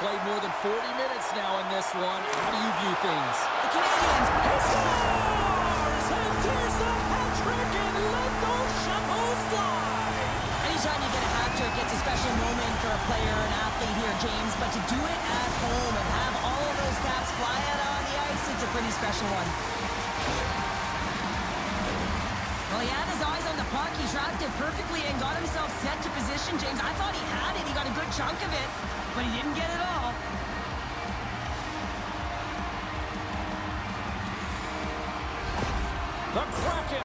played more than 40 minutes now in this one. How do you view things? The Canadians, he scores! And there's the hat trick and let those shuttles fly! Anytime you get a hat trick, it's a special moment for a player, an athlete here, James. But to do it at home and have all of those caps fly out on the ice, it's a pretty special one. Well, he had his eyes on the puck. He tracked it perfectly and got himself set to position, James. I thought he had it. He got a good chunk of it, but he didn't get it all. The Kraken